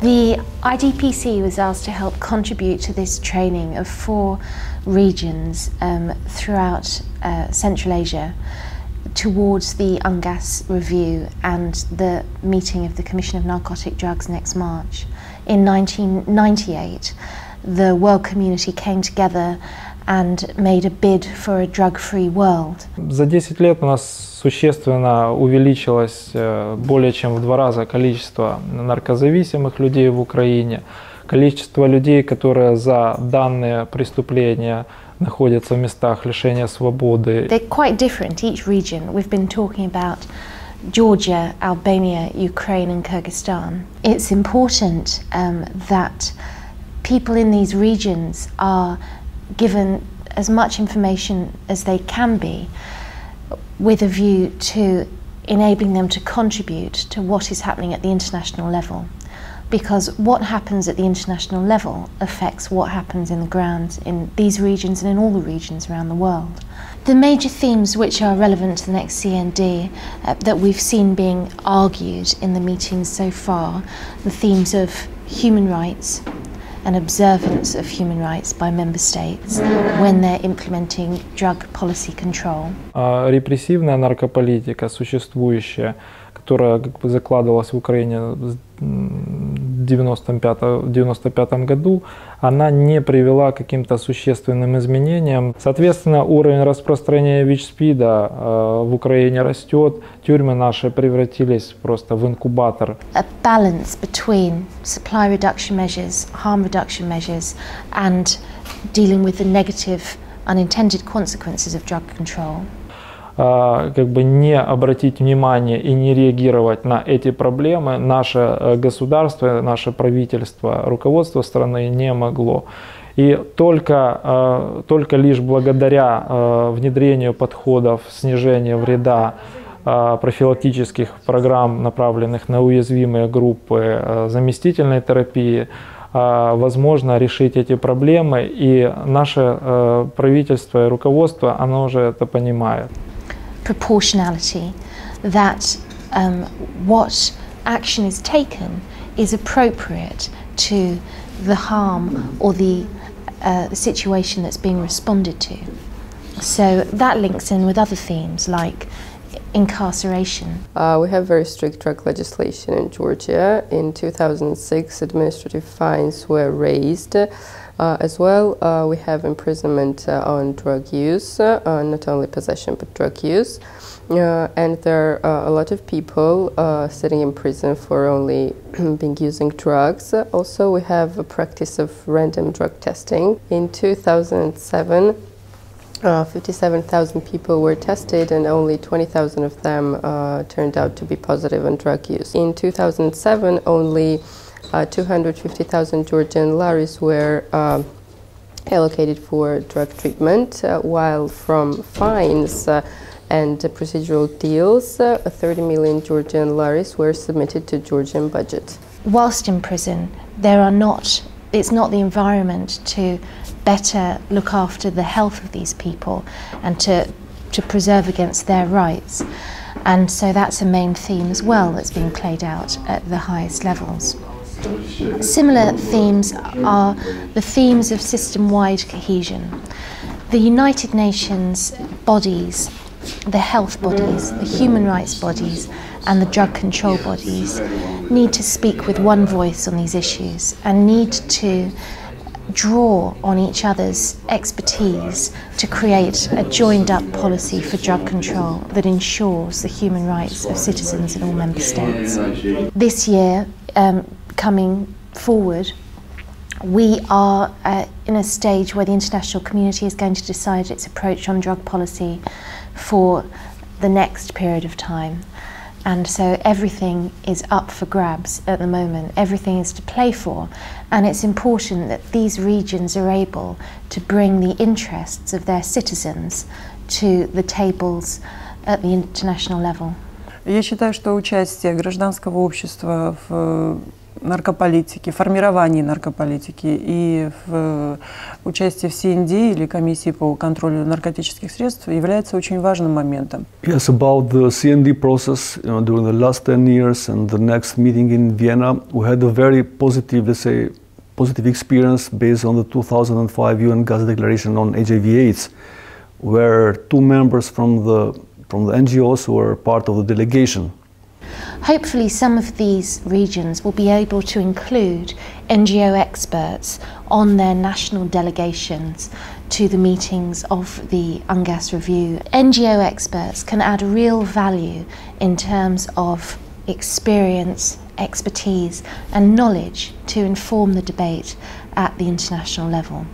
The IDPC was asked to help contribute to this training of four regions um, throughout uh, Central Asia towards the UNGASS review and the meeting of the Commission of Narcotic Drugs next March, in 1998, the world community came together and made a bid for a drug-free world. За 10 лет у нас существенно увеличилось э, более чем в два раза количество наркозависимых людей в Украине, количество людей, которые за данные преступления находятся в местах лишения свободы. They're quite different, each region. We've been talking about Georgia, Albania, Ukraine and Kyrgyzstan. It's important um, that people in these regions are given as much information as they can be with a view to enabling them to contribute to what is happening at the international level. Because what happens at the international level affects what happens in the ground in these regions and in all the regions around the world. The major themes which are relevant to the next CND uh, that we've seen being argued in the meetings so far, the themes of human rights, and observance of human rights by member states when they're implementing drug policy control. Репрессивная наркополитика, существующая, которая как бы закладывалась в Украине в 1995 году, она не привела к каким-то существенным изменениям. Соответственно, уровень распространения ВИЧ-СПИДа э, в Украине растет, тюрьмы наши превратились просто в инкубатор. A balance between supply reduction measures, harm reduction measures and dealing with the negative unintended consequences of drug control. Как бы не обратить внимание и не реагировать на эти проблемы наше э, государство, наше правительство, руководство страны не могло. И только, э, только лишь благодаря э, внедрению подходов снижения вреда профилактических программ, направленных на уязвимые группы заместительной терапии, возможно решить эти проблемы, и наше правительство и руководство, оно уже это понимает. Proportionality, that um, what action is taken is appropriate to the harm or the, uh, the situation that's being responded to. So that links in with other themes like incarceration. Uh, we have very strict drug legislation in Georgia. In 2006, administrative fines were raised. Uh, as well, uh, we have imprisonment uh, on drug use, uh, not only possession but drug use. Uh, and there are a lot of people sitting in prison for only being using drugs. Also, we have a practice of random drug testing. In 2007, uh, 57,000 people were tested and only 20,000 of them uh, turned out to be positive on drug use. In 2007, only uh, 250,000 Georgian laris were uh, allocated for drug treatment, uh, while from fines uh, and procedural deals, uh, 30 million Georgian laris were submitted to Georgian budget. Whilst in prison, there are not, it's not the environment to better look after the health of these people and to, to preserve against their rights. And so that's a main theme as well that's being played out at the highest levels. Similar themes are the themes of system-wide cohesion. The United Nations bodies, the health bodies, the human rights bodies and the drug control bodies need to speak with one voice on these issues and need to draw on each other's expertise to create a joined up policy for drug control that ensures the human rights of citizens in all member states. This year, um, coming forward, we are uh, in a stage where the international community is going to decide its approach on drug policy for the next period of time. And so everything is up for grabs at the moment, everything is to play for. And it's important that these regions are able to bring the interests of their citizens to the tables at the international level. Я считаю, что участие гражданского общества в наркополитики, формировании наркополитики и в участии в CND или комиссии по контролю наркотических средств является очень важным моментом. Yes, about the CND process you know, during the last 10 years and the next meeting in Vienna, we had a very positive, let's say, positive experience based on the 2005 UN Gas Declaration on HIV/AIDS, where two members from the from the NGOs were part of the delegation Hopefully, some of these regions will be able to include NGO experts on their national delegations to the meetings of the UNGASS review. NGO experts can add real value in terms of experience, expertise, and knowledge to inform the debate at the international level.